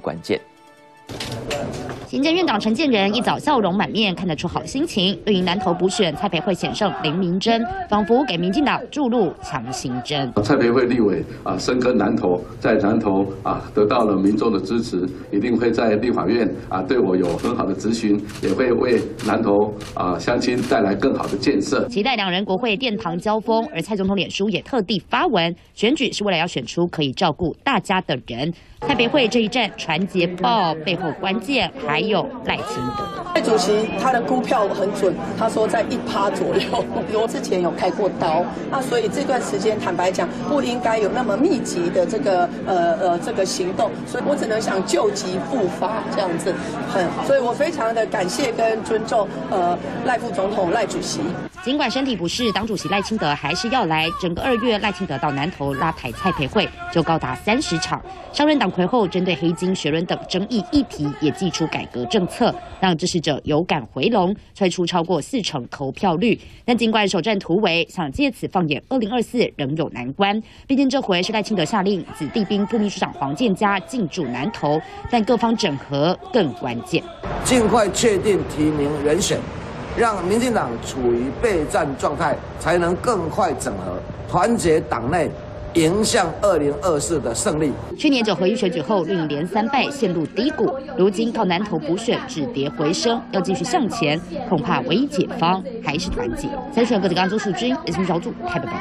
关键。行政院长陈建仁一早笑容满面，看得出好心情。对于南投补选，蔡培慧险胜林明珍，仿佛给民进党注入强心针。蔡培慧立委啊，深耕南投，在南投啊得到了民众的支持，一定会在立法院啊对我有很好的咨询，也会为南投啊乡亲带来更好的建设。期待两人国会殿堂交锋，而蔡总统脸书也特地发文，选举是为了要选出可以照顾大家的人。蔡培慧这一战传捷报背后关键还还有赖清德。赖主席他的估票很准，他说在一趴左右。我之前有开过刀，那所以这段时间坦白讲不应该有那么密集的这个呃呃这个行动，所以我只能想救急复发这样子。很，所以我非常的感谢跟尊重呃赖副总统赖主席。尽管身体不适，党主席赖清德还是要来。整个二月，赖清德到南投拉台蔡培会就高达三十场。上任党魁后，针对黑金、学伦等争议议题，也祭出改革政策，让支持者有感回笼，推出超过四成投票率。但尽管首战突围，想借此放眼二零二四，仍有难关。毕竟这回是赖清德下令子弟兵副秘书长黄建嘉进驻南投，但各方整合更关键。尽快确定提名人选。让民进党处于备战状态，才能更快整合、团结党内，迎向二零二四的胜利。去年九合一选举后，绿营连三败，陷入低谷。如今靠南投补选止跌回升，要继续向前，恐怕唯一解方还是团结。参选各自刚周树军，新闻小组台北报。